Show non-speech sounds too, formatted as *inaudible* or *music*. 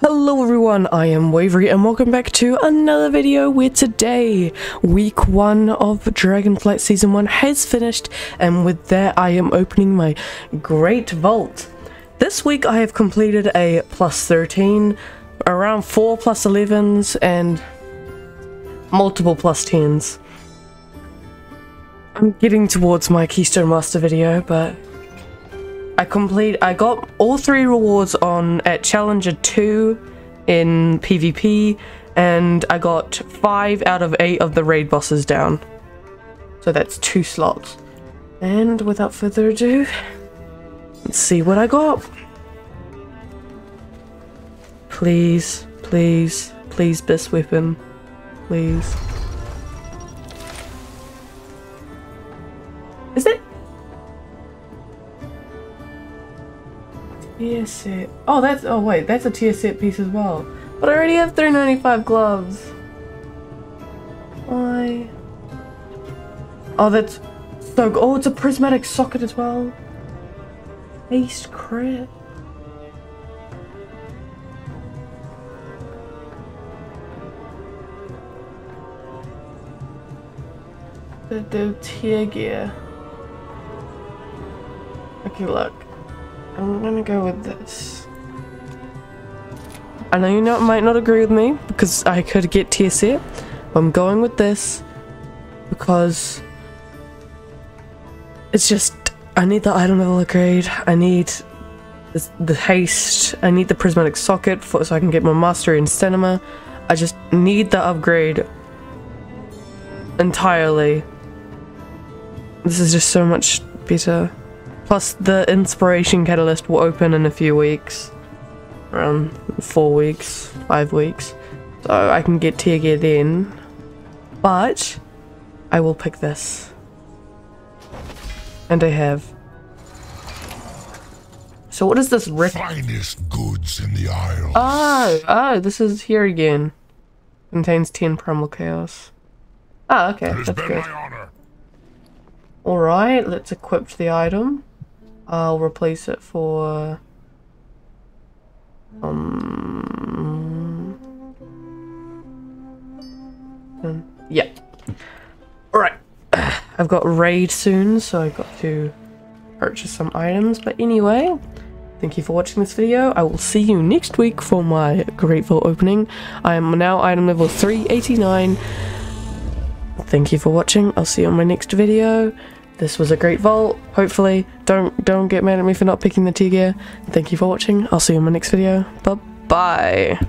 Hello everyone, I am Waveryy and welcome back to another video where today, week 1 of Dragonflight Season 1 has finished and with that I am opening my Great Vault. This week I have completed a plus 13, around 4 plus 11s and multiple plus 10s. I'm getting towards my Keystone Master video but I complete I got all three rewards on at Challenger 2 in PvP and I got 5 out of 8 of the raid bosses down. So that's 2 slots. And without further ado, let's see what I got. Please, please, please best weapon. Please. Is it Set. Oh, that's. Oh, wait, that's a tier set piece as well. But I already have 395 gloves. Why? Oh, that's so. Oh, it's a prismatic socket as well. Haste crit. The, the tier gear. Okay, look. I'm gonna go with this. I know you not, might not agree with me because I could get but I'm going with this because it's just I need the item level upgrade. I need this, the haste. I need the prismatic socket for so I can get my mastery and cinema. I just need the upgrade entirely. This is just so much better. Plus, the inspiration catalyst will open in a few weeks. Around four weeks, five weeks. So I can get tier gear then. But, I will pick this. And I have. So what is this rip? Finest goods in the Isles. Oh, oh, this is here again. Contains 10 primal chaos. Ah, okay, it has that's good. Alright, let's equip the item. I'll replace it for... Um... yeah. Alright. *sighs* I've got raid soon, so I've got to purchase some items. But anyway, thank you for watching this video. I will see you next week for my Great opening. I am now item level 389. Thank you for watching. I'll see you on my next video. This was a great vault. Hopefully, don't don't get mad at me for not picking the tier gear. Thank you for watching. I'll see you in my next video. Bye bye.